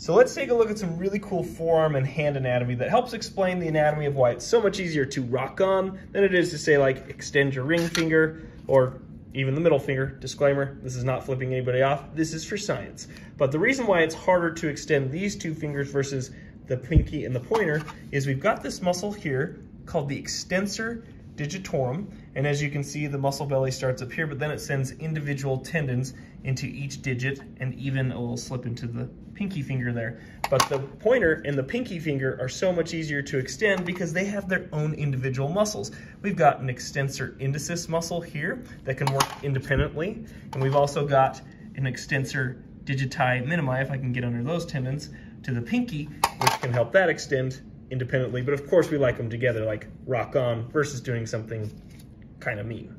So let's take a look at some really cool forearm and hand anatomy that helps explain the anatomy of why it's so much easier to rock on than it is to say like extend your ring finger or even the middle finger. Disclaimer, this is not flipping anybody off. This is for science. But the reason why it's harder to extend these two fingers versus the pinky and the pointer is we've got this muscle here called the extensor digitorum. And as you can see, the muscle belly starts up here, but then it sends individual tendons into each digit and even a little slip into the pinky finger there. But the pointer and the pinky finger are so much easier to extend because they have their own individual muscles. We've got an extensor indicis muscle here that can work independently. And we've also got an extensor digiti minimi, if I can get under those tendons, to the pinky, which can help that extend independently. But of course we like them together, like rock on versus doing something kind of mean.